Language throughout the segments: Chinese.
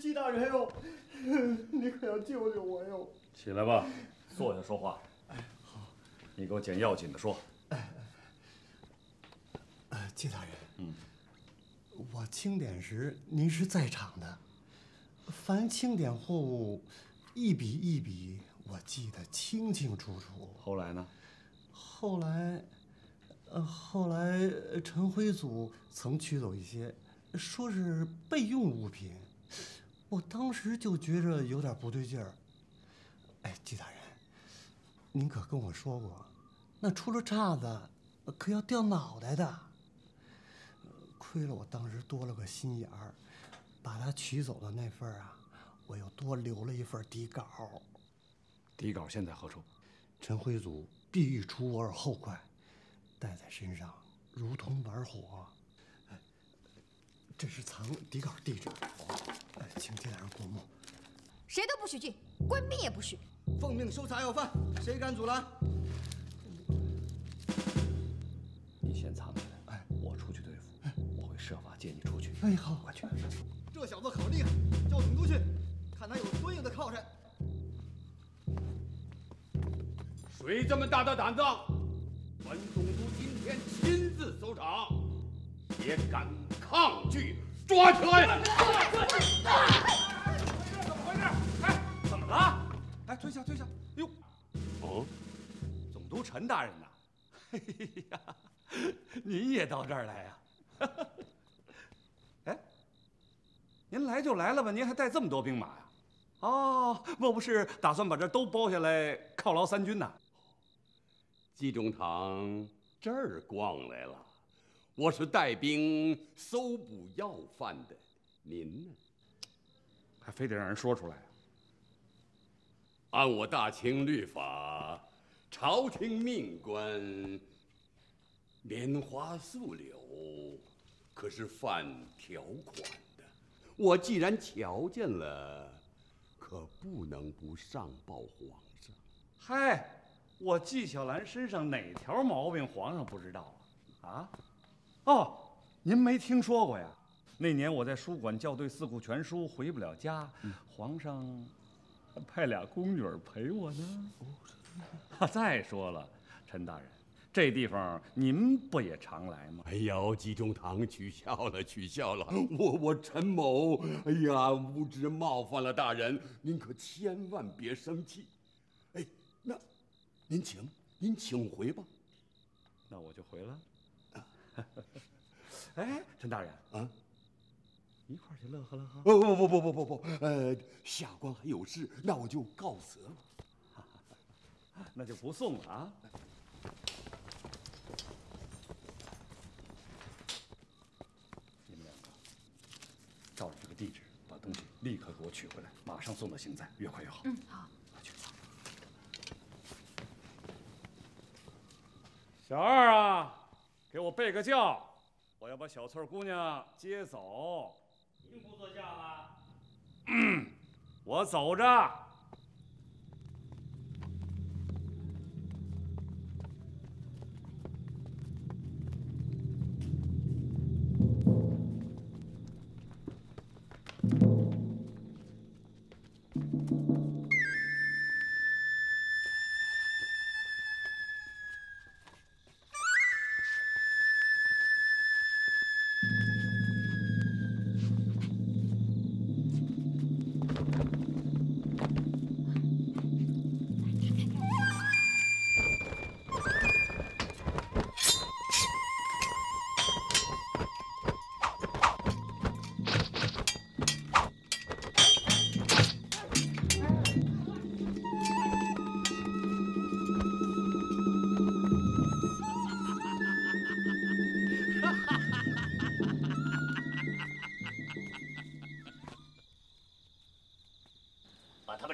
季大人哟，你可要救救我哟！起来吧，坐下说话。哎，好，你给我捡要紧的说。哎，呃，季大人，嗯，我清点时您是在场的，凡清点货物一笔一笔，我记得清清楚楚。后来呢？后来，呃，后来陈辉祖曾取走一些，说是备用物品，我当时就觉着有点不对劲儿。哎，季大人，您可跟我说过，那出了岔子，可要掉脑袋的。亏了我当时多了个心眼儿，把他取走的那份啊，我又多留了一份底稿。底稿现在何处？陈辉祖。必欲除我而后快，带在身上如同玩火。这是藏底稿地址，请进来人过目。谁都不许进，官兵也不许。奉命搜查要犯，谁敢阻拦？你先藏起来，哎，我出去对付。我会设法接你出去。哎，好，快去。这小子好厉害，叫总督去，看他有多硬的靠山。谁这么大的胆子？本总督今天亲自搜查，也敢抗拒？抓起来！怎么回事？哎，怎么了？哎，退下，退下！哟，哦，总督陈大人呐！哎呀，您也到这儿来呀？哎，您来就来了吧，您还带这么多兵马呀？哦，莫不是打算把这都包下来犒劳三军呐？季中堂这儿逛来了，我是带兵搜捕要犯的，您呢？还非得让人说出来？按我大清律法，朝廷命官棉花素柳可是犯条款的。我既然瞧见了，可不能不上报皇上。嗨。我纪晓岚身上哪条毛病皇上不知道啊？啊？哦，您没听说过呀？那年我在书馆校对《四库全书》，回不了家，皇上派俩宫女陪我呢。再说了，陈大人，这地方您不也常来吗？哎呦，集中堂取笑了，取笑了。我我陈某，哎呀，无知冒犯了大人，您可千万别生气。哎，那。您请，您请回吧。那我就回了。哎，陈大人啊，一块去乐呵乐呵。不不不不不不不，呃，下官还有事，那我就告辞了。那就不送了啊。你们两个照着这个地址，把东西立刻给我取回来，马上送到刑在，越快越好。嗯，好。小二啊，给我备个轿，我要把小翠姑娘接走。您不坐轿了？嗯，我走着。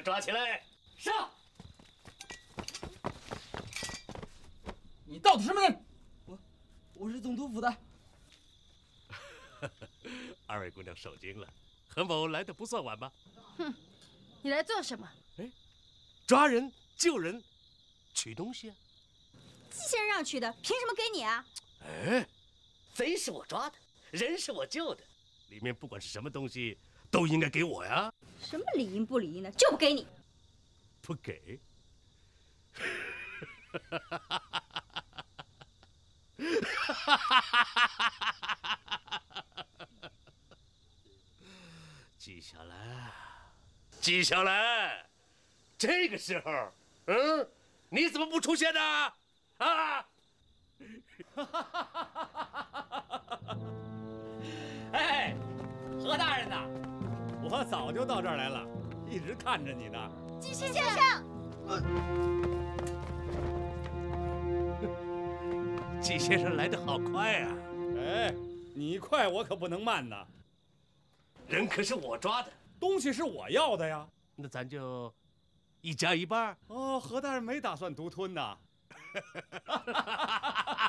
抓起来！上！你到底什么人？我，我是总督府的。二位姑娘受惊了，何某来的不算晚吧？哼，你来做什么？哎，抓人、救人、取东西啊！季先生让取的，凭什么给你啊？哎，贼是我抓的，人是我救的，里面不管是什么东西，都应该给我呀。什么理应不理应的，就不给你。不给。纪晓岚，纪晓岚，这个时候，嗯，你怎么不出现呢？啊！哈哈，我早就到这儿来了，一直看着你呢。季先生，季先生来的好快啊！哎，你快，我可不能慢呐。人可是我抓的，东西是我要的呀。那咱就一家一半。哦，何大人没打算独吞呐。